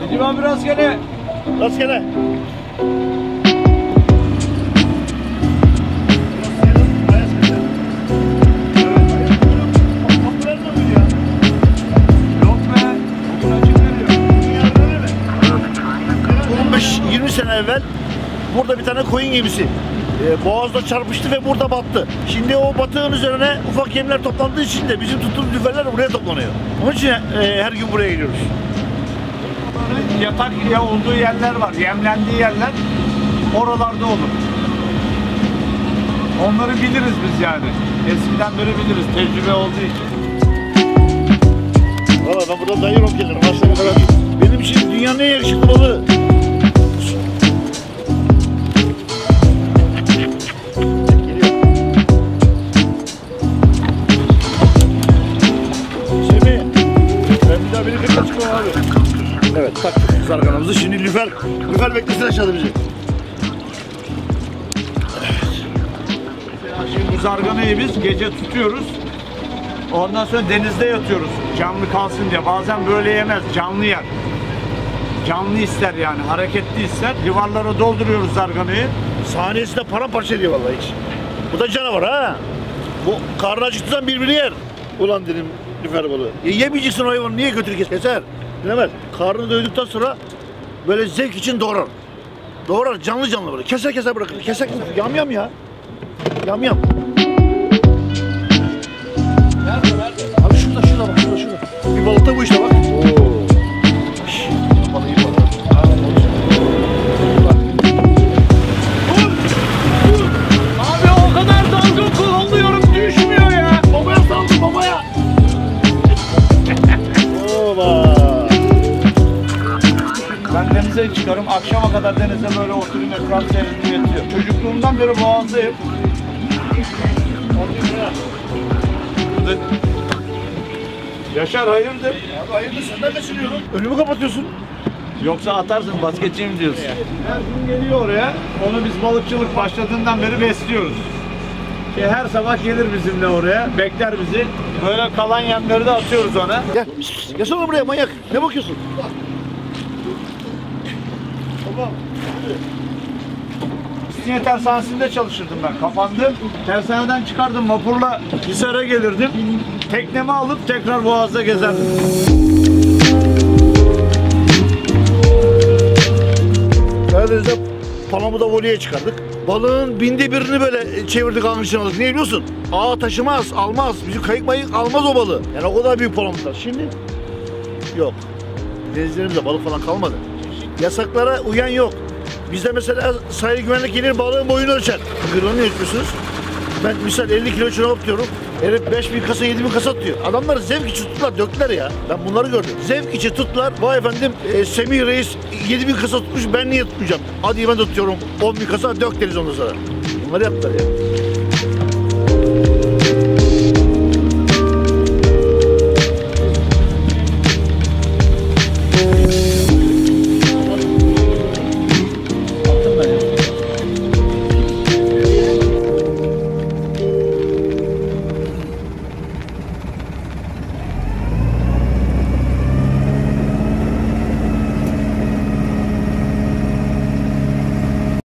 Necip abi rastgele. Rastgele. Yok be. Bugün açık veriyor. 15-20 sene evvel burada bir tane koyun gemisi e, boğazda çarpıştı ve burada battı. Şimdi o batığın üzerine ufak yemler toplandığı için de bizim tuttuğumuz lüferler buraya toplanıyor. Onun için e, her gün buraya geliyoruz. Yatak ya olduğu yerler var. Yemlendiği yerler oralarda olur. Onları biliriz biz yani. Eskiden beri biliriz tecrübe olduğu için. Valla ben burada dayıyorum gelirim. Başlarına kadar. Benim için dünyanın en yakışıklı balığı. Zarganamızı. Şimdi lüfer, lüfer beklesin aşağıda bizi. Şimdi bu zarganayı biz gece tutuyoruz. Ondan sonra denizde yatıyoruz. Canlı kalsın diye. Bazen böyle yemez. Canlı yer. Canlı ister yani. Hareketli ister. Livarlara dolduruyoruz zarganayı. Saniyesi de paramparça ediyor vallahi hiç. Bu da canavar ha. Bu karnı acıktıdan birbirini yer. Ulan dedim lüfer balığı. E, yemeyeceksin hayvanı niye götür kes keser? Bilemez. Karnını doyduktan sonra böyle zevk için doğrar. Doğrar canlı canlı böyle. Keser keser bırakır. Keser yam yam ya. Yam yam. Ben denize çıkarım. Akşama kadar denize böyle oturayım ekran seyredip yatıyor. Çocukluğumdan beri boğazdayım. Yaşar hayırdır? Abi hayırdır senden ne sürüyorsun? Önümü kapatıyorsun. Yoksa atarsın basketçiyim diyorsun. Her gün geliyor oraya. Onu biz balıkçılık başladığından beri besliyoruz. Şey, her sabah gelir bizimle oraya. Bekler bizi. Böyle kalan yemleri de atıyoruz ona. Gel. Gelsene buraya manyak. Ne bakıyorsun? Tamam. İstinye tersanesinde çalışırdım ben. Kapandı. Tersaneden çıkardım vapurla Hisar'a gelirdim. Teknemi alıp tekrar Boğaz'da gezerdim. Karadeniz'de Palamuda voleye çıkardık. Balığın binde birini böyle çevirdik ağın içine aldık. Niye biliyorsun? Ağa taşımaz, almaz. Bizim kayık mayık almaz o balığı. Yani o kadar büyük palamutlar. Şimdi yok. Denizlerimizde balık falan kalmadı. Yasaklara uyan yok. Bizde mesela sahil güvenlik gelir balığın boyunu ölçer. Gırlanı ölçmüyorsunuz. Ben misal 50 kilo çorap diyorum. Herif 5000 kasa 7000 kasa tutuyor. Adamlar zevk için tuttular döktüler ya. Ben bunları gördüm. Zevk için tuttular. Vay efendim e, Semih Reis 7000 kasa tutmuş ben niye tutmayacağım? Hadi ben de tutuyorum 10.000 kasa dök deriz ondan sonra. Bunları yaptılar ya.